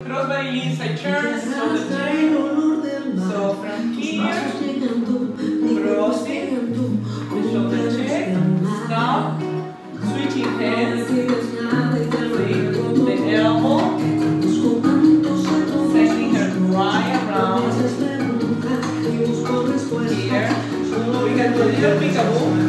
Crossbody leads I turns on the train. So from here, crossing, the shoulder check, stop, switching hands, the elbow, sending her right around here. We can do a little peekaboo.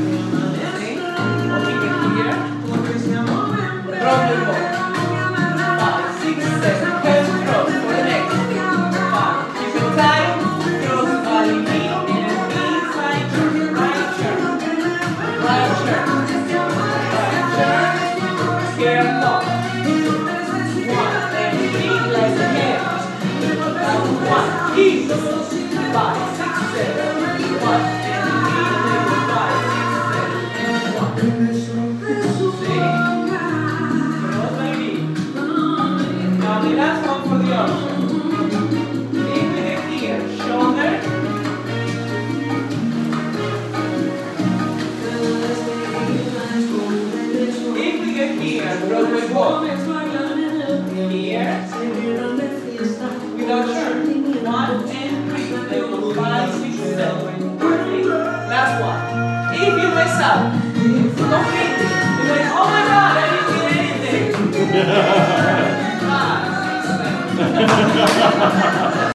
Turn, scare lock. One, and lean like a head. Down one, keep. Five, six, seven, one, and lean like a five, six, seven, one. See? Cross body knee. Now the last one for the option. We get here, Broadway walk. Here, without turn. One and three. Then five, six, seven. Perfect. Last one. If you mess up, don't think. You're like, oh my god, I didn't get anything. Five, six, seven.